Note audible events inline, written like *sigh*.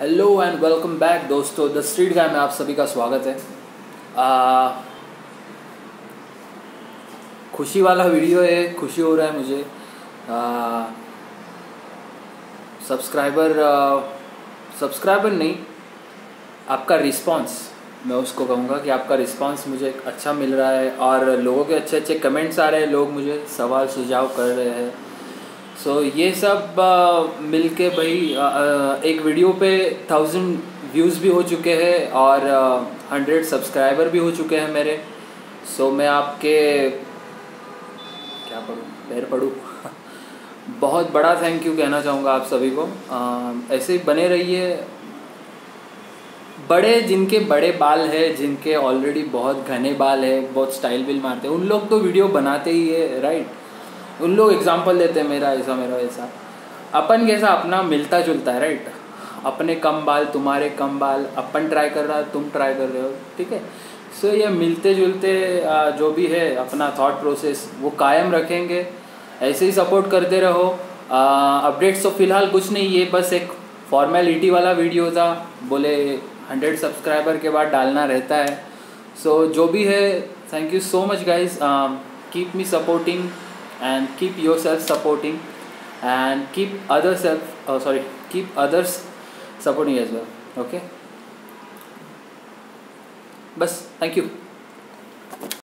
Hello and welcome back दोस्तों। The street guy में आप सभी का स्वागत है। आ, खुशी वाला वीडियो है खुशी हो रहा है मुझे। सब्सक्राइबर सब्सक्राइबर नहीं आपका रिस्पांस मैं उसको कहूँगा कि आपका रिस्पांस मुझे अच्छा मिल रहा है और लोगों के अच्छे अच्छे कमेंट्स आ रहे हैं। लोग मुझे सवाल सुझाव कर रहे हैं। सो so, ये सब uh, मिल के भाई uh, एक वीडियो पे थाउज़ेंड व्यूज़ भी हो चुके हैं और हंड्रेड uh, सब्सक्राइबर भी हो चुके हैं मेरे। सो so, मैं आपके क्या पढ़ूँ? पैर पढ़ूँ? *laughs* बहुत बड़ा थैंक यू कहना चाहूँगा आप सभी को। Uh, ऐसे ही बने रहिए। बड़े जिनके बड़े बाल है जिनके ऑलरेडी बहुत घने बाल है बहुत स्टाइल बिल मारते हैं उन लोग तो वीडियो बनाते ही है राइट उन लोग एग्ज़ाम्पल देते हैं मेरा ऐसा मेरा ऐसा अपन कैसा अपना मिलता जुलता है राइट अपने कम बाल तुम्हारे कम बाल अपन ट्राई कर रहा है तुम ट्राई कर रहे हो ठीक है? सो ये मिलते जुलते जो भी है अपना थॉट प्रोसेस वो कायम रखेंगे। ऐसे ही सपोर्ट करते रहो। अपडेट्स तो फ़िलहाल कुछ नहीं ये बस एक फॉर्मेलिटी वाला वीडियो था। बोले हंड्रेड सब्सक्राइबर के बाद डालना रहता है। सो so, जो भी है thank you so much guys keep me supporting and keep yourself supporting and keep others self oh sorry keep others supporting as well okay? Bas thank you